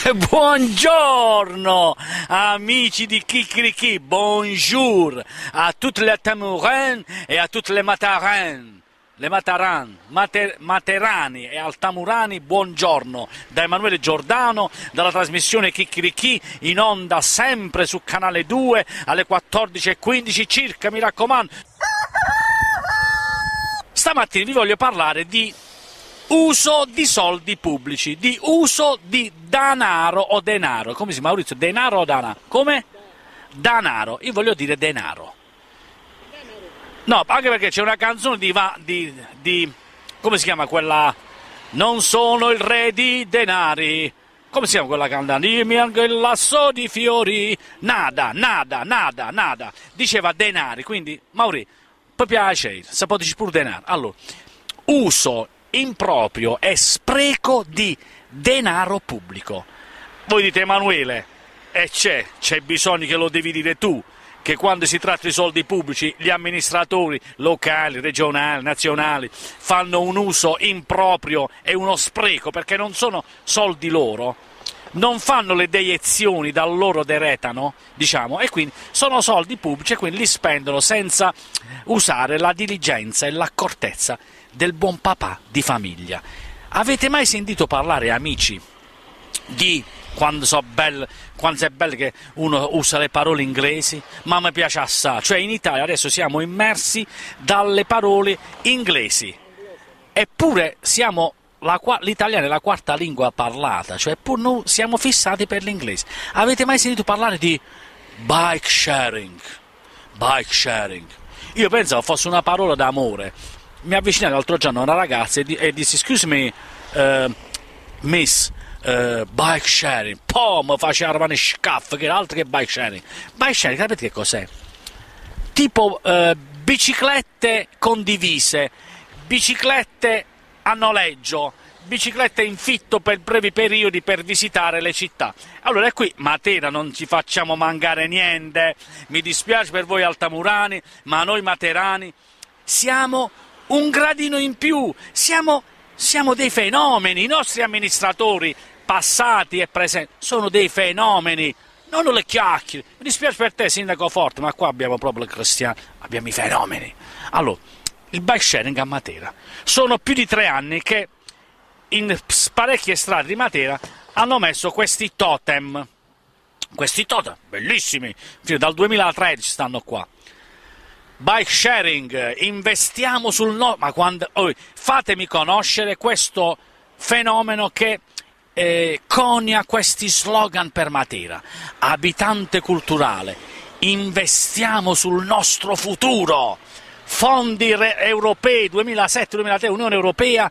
Buongiorno amici di Kikiriki, bonjour a tutte le Tamuren e a tutte le Mataran. Le Mataran, Mater, Materani e Altamurani, buongiorno da Emanuele Giordano, dalla trasmissione Kikiriki in onda sempre su canale 2 alle 14.15 circa, mi raccomando. Stamattina vi voglio parlare di uso di soldi pubblici, di uso di danaro o denaro. Come si Maurizio? Denaro o danaro? Come? Danaro. Io voglio dire denaro. No, anche perché c'è una canzone di, di, di come si chiama quella? Non sono il re di denari. Come si chiama quella cantante? Io mi anche il lasso di fiori. Nada, nada, nada, nada. Diceva denari, quindi Mauri, poi piace, dire pure denaro. Allora, uso improprio e spreco di denaro pubblico. Voi dite Emanuele, e c'è, c'è bisogno che lo devi dire tu, che quando si tratta di soldi pubblici gli amministratori locali, regionali, nazionali fanno un uso improprio e uno spreco perché non sono soldi loro, non fanno le deiezioni dal loro deretano, diciamo, e quindi sono soldi pubblici e quindi li spendono senza usare la diligenza e l'accortezza del buon papà di famiglia. Avete mai sentito parlare, amici, di quando, so belle, quando è bello che uno usa le parole inglesi? Ma mi piace assai. Cioè in Italia adesso siamo immersi dalle parole inglesi. Eppure siamo l'italiano è la quarta lingua parlata, cioè pur noi siamo fissati per l'inglese. Avete mai sentito parlare di bike sharing? Bike sharing. Io pensavo fosse una parola d'amore, mi avvicinai l'altro giorno a una ragazza e, di, e dissi excuse me uh, miss uh, bike sharing poi mi faceva armare scaff che era altro che bike sharing bike sharing sapete che cos'è? tipo uh, biciclette condivise biciclette a noleggio biciclette in fitto per brevi periodi per visitare le città. Allora è qui Matera, non ci facciamo mancare niente, mi dispiace per voi altamurani, ma noi materani siamo un gradino in più, siamo, siamo dei fenomeni, i nostri amministratori passati e presenti sono dei fenomeni, non le chiacchiere. Mi dispiace per te, Sindaco Forte, ma qua abbiamo proprio il cristiano, abbiamo i fenomeni. Allora, il bike sharing a Matera. Sono più di tre anni che in parecchie strade di Matera hanno messo questi totem. Questi totem, bellissimi, dal 2013 stanno qua bike sharing, investiamo sul no, ma quando, oh, fatemi conoscere questo fenomeno che eh, conia questi slogan per Matera. Abitante culturale, investiamo sul nostro futuro. Fondi re- europei 2007-2003, Unione Europea,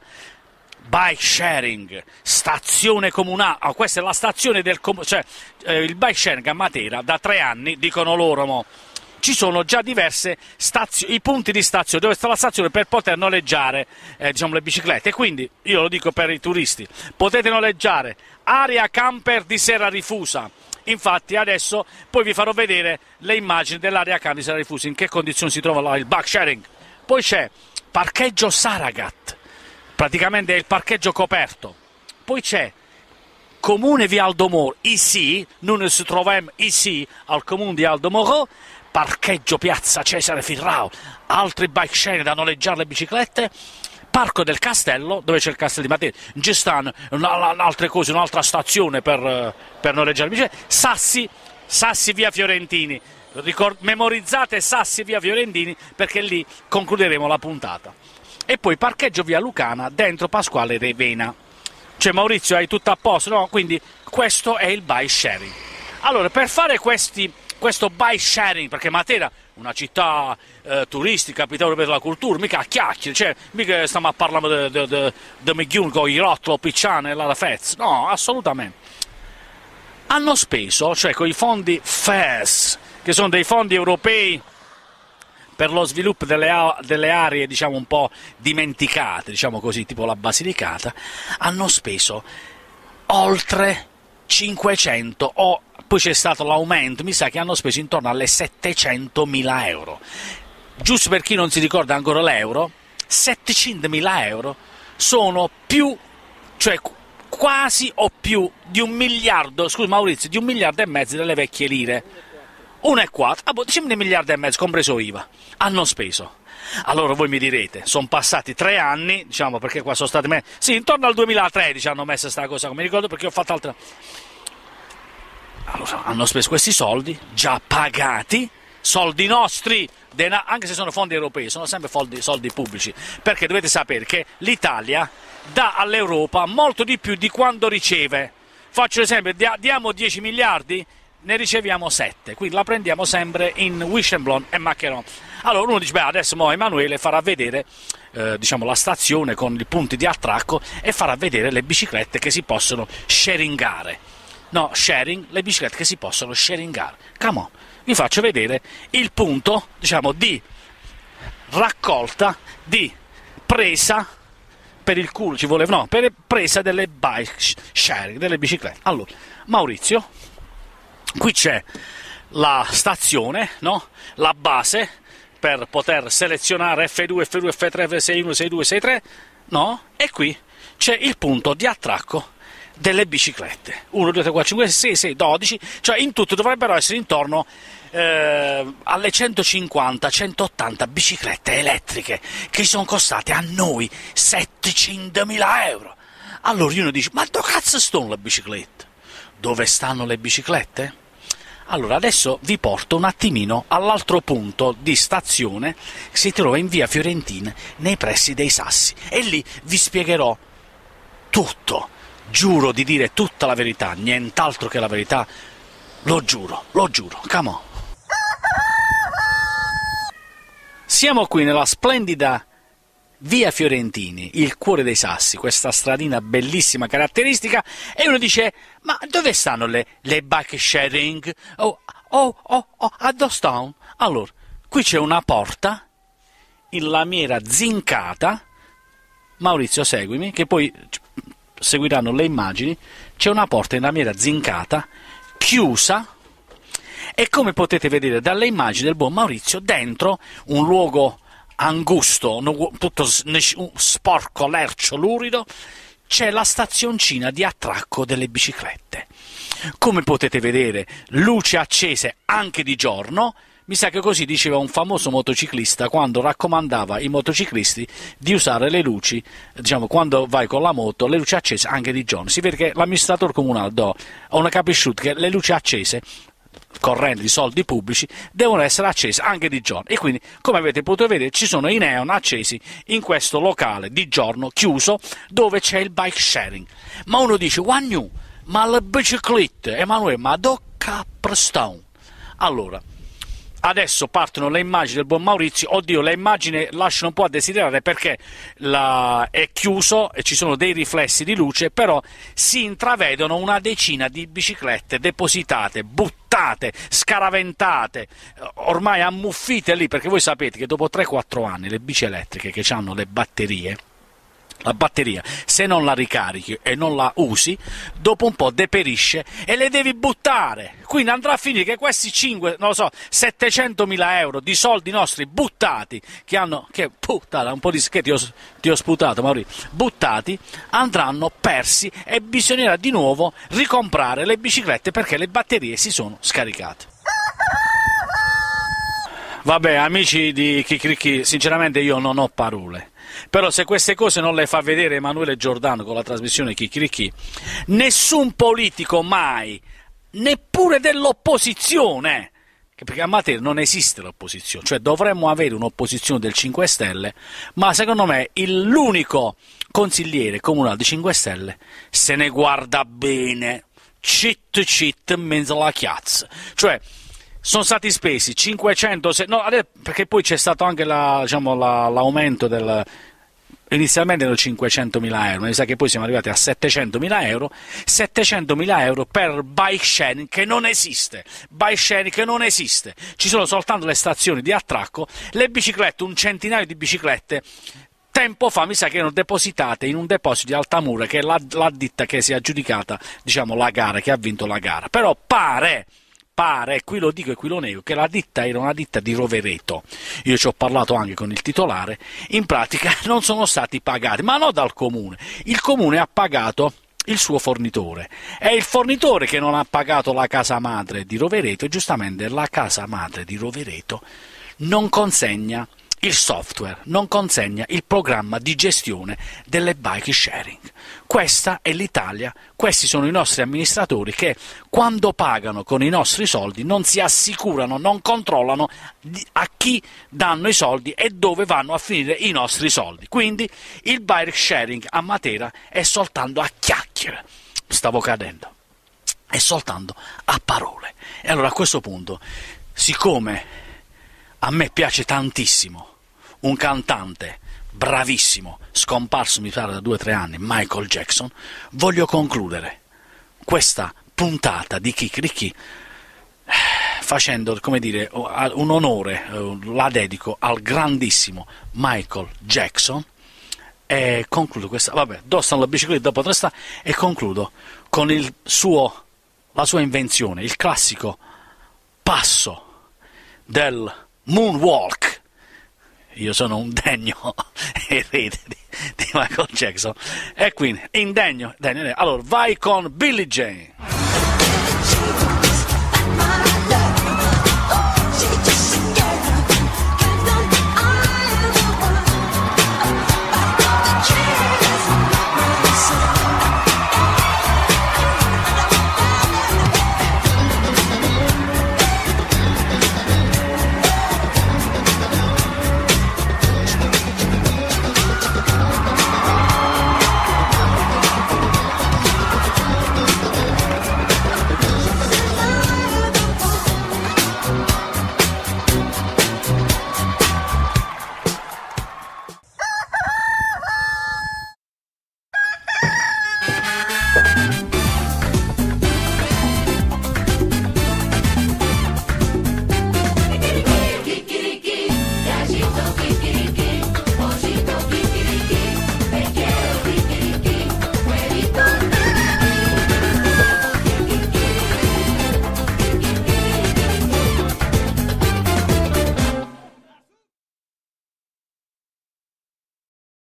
bike sharing, stazione comunale, oh, questa è la stazione del comune, cioè eh, il bike sharing a Matera da tre anni, dicono loro, mo, ci sono già diversi i punti di stazione dove sta la stazione per poter noleggiare eh, diciamo, le biciclette. Quindi io lo dico per i turisti: potete noleggiare area camper di Serra Rifusa. Infatti adesso poi vi farò vedere le immagini dell'area camper di Serra Rifusa, in che condizioni si trova là, il back sharing. Poi c'è parcheggio Saragat, praticamente è il parcheggio coperto. Poi c'è comune di Aldomoro, ici, noi ci troviamo ici al comune di Aldomoro, parcheggio piazza Cesare Firrao, altri bike sharing da noleggiare le biciclette, Parco del Castello, dove c'è il Castello di Matera, ci stanno altre cose, un'altra stazione per, per noleggiare le biciclette, Sassi, Sassi via Fiorentini, Ricord- memorizzate Sassi via Fiorentini perché lì concluderemo la puntata. E poi parcheggio via Lucana, dentro Pasquale Revena. Cioè Maurizio hai tutto a posto, no? Quindi questo è il bike sharing. Allora, per fare questi questo bike sharing, perché Matera una città eh, turistica, capitale per la cultura, mica a chiacchiere, cioè, mica stiamo a parlare di McGill con i Rotlo, Picciano e la Fez, no, assolutamente. Hanno speso, cioè con i fondi FES, che sono dei fondi europei per lo sviluppo delle, delle, aree diciamo un po' dimenticate, diciamo così, tipo la Basilicata, hanno speso oltre 500 o poi c'è stato l'aumento, mi sa che hanno speso intorno alle 700 mila euro. Giusto per chi non si ricorda ancora l'euro, 700 mila euro sono più, cioè quasi o più di un miliardo, scusa Maurizio, di un miliardo e mezzo delle vecchie lire. 1,4, ah, boh, diciamo un miliardo e mezzo, compreso IVA, hanno speso. Allora voi mi direte, sono passati tre anni, diciamo perché qua sono stati messi, sì, intorno al 2013 hanno messo questa cosa, come ricordo perché ho fatto altre... Allora, hanno speso questi soldi, già pagati, soldi nostri, anche se sono fondi europei, sono sempre soldi, soldi pubblici, perché dovete sapere che l'Italia dà all'Europa molto di più di quando riceve. Faccio l'esempio, diamo 10 miliardi, ne riceviamo 7, quindi la prendiamo sempre in Wish e Maccheron. Allora uno dice, beh adesso mo Emanuele farà vedere eh, diciamo, la stazione con i punti di attracco e farà vedere le biciclette che si possono sharingare. No, sharing, le biciclette che si possono sharingare. Come on, vi faccio vedere il punto, diciamo, di raccolta, di presa per il culo ci voleva, no, per presa delle bike sharing, delle biciclette. Allora, Maurizio, qui c'è la stazione, no? la base per poter selezionare F2, F2, F3, F61, F62, F63, no? E qui c'è il punto di attracco delle biciclette. 1, 2, 3, 4, 5, 6, 6, 12, cioè in tutto dovrebbero essere intorno eh, alle 150-180 biciclette elettriche che sono costate a noi 700.000 euro. Allora uno dice, ma dove cazzo stanno le biciclette? Dove stanno le biciclette? Allora, adesso vi porto un attimino all'altro punto di stazione che si trova in via Fiorentina, nei pressi dei Sassi, e lì vi spiegherò tutto. Giuro di dire tutta la verità, nient'altro che la verità. Lo giuro, lo giuro, come on. Siamo qui nella splendida Via Fiorentini, il cuore dei sassi, questa stradina bellissima, caratteristica, e uno dice, ma dove stanno le, le bike sharing? Oh, oh, oh, oh, a Dostown. Allora, qui c'è una porta in lamiera zincata, Maurizio seguimi, che poi seguiranno le immagini, c'è una porta in lamiera zincata, chiusa, e come potete vedere dalle immagini del buon Maurizio, dentro un luogo angusto, tutto sporco, lercio, lurido, c'è la stazioncina di attracco delle biciclette. Come potete vedere, luci accese anche di giorno, mi sa che così diceva un famoso motociclista quando raccomandava ai motociclisti di usare le luci, diciamo, quando vai con la moto, le luci accese anche di giorno. Sì, perché l'amministratore comunale do, ha una capisciuta che le luci accese correnti di soldi pubblici devono essere accese anche di giorno. E quindi come avete potuto vedere ci sono i neon accesi in questo locale di giorno chiuso dove c'è il bike sharing. Ma uno dice Wagnu ma le biciclette Emanuele ma do caprestone allora Adesso partono le immagini del buon Maurizio. Oddio, le immagini lasciano un po' a desiderare perché la... è chiuso e ci sono dei riflessi di luce, però si intravedono una decina di biciclette depositate, buttate, scaraventate, ormai ammuffite lì, perché voi sapete che dopo 3-4 anni le bici elettriche che hanno le batterie la batteria, se non la ricarichi e non la usi, dopo un po' deperisce e le devi buttare. Quindi andrà a finire che questi 5, non lo so, 700 mila euro di soldi nostri buttati, che hanno, che puttana, un po' di scherzi, ti ho, sputato Maurizio, buttati, andranno persi e bisognerà di nuovo ricomprare le biciclette perché le batterie si sono scaricate. Vabbè, amici di Kikriki, sinceramente io non ho parole. Però se queste cose non le fa vedere Emanuele Giordano con la trasmissione Chicchirichì, nessun politico mai, neppure dell'opposizione, perché a Matera non esiste l'opposizione, cioè dovremmo avere un'opposizione del 5 Stelle, ma secondo me l'unico consigliere comunale di 5 Stelle se ne guarda bene, cit cit mezzo alla chiazza, cioè sono stati spesi 500, no, perché poi c'è stato anche la, diciamo, la, l'aumento del, inizialmente erano 500.000 euro, mi sa che poi siamo arrivati a 700.000 euro, 700.000 euro per bike sharing che non esiste, bike sharing che non esiste, ci sono soltanto le stazioni di attracco, le biciclette, un centinaio di biciclette. Tempo fa mi sa che erano depositate in un deposito di Altamura che è la, la ditta che si è aggiudicata diciamo, la gara, che ha vinto la gara, però pare pare, qui lo dico e qui lo nego, che la ditta era una ditta di Rovereto. Io ci ho parlato anche con il titolare, in pratica non sono stati pagati, ma non dal comune. Il comune ha pagato il suo fornitore. È il fornitore che non ha pagato la casa madre di Rovereto e giustamente la casa madre di Rovereto non consegna il software non consegna il programma di gestione delle bike sharing. Questa è l'Italia, questi sono i nostri amministratori che quando pagano con i nostri soldi non si assicurano, non controllano a chi danno i soldi e dove vanno a finire i nostri soldi. Quindi il bike sharing a Matera è soltanto a chiacchiere. Stavo cadendo. È soltanto a parole. E allora a questo punto, siccome a me piace tantissimo un cantante bravissimo, scomparso mi pare da due o tre anni, Michael Jackson, voglio concludere questa puntata di Kikriki eh, facendo, come dire, un onore, eh, la dedico al grandissimo Michael Jackson e concludo questa, vabbè, dossano la bicicletta dopo tre e concludo con il suo, la sua invenzione, il classico passo del moonwalk. Io sono un degno erede di, di Michael Jackson. E quindi, indegno, degno, allora vai con Billie Jane.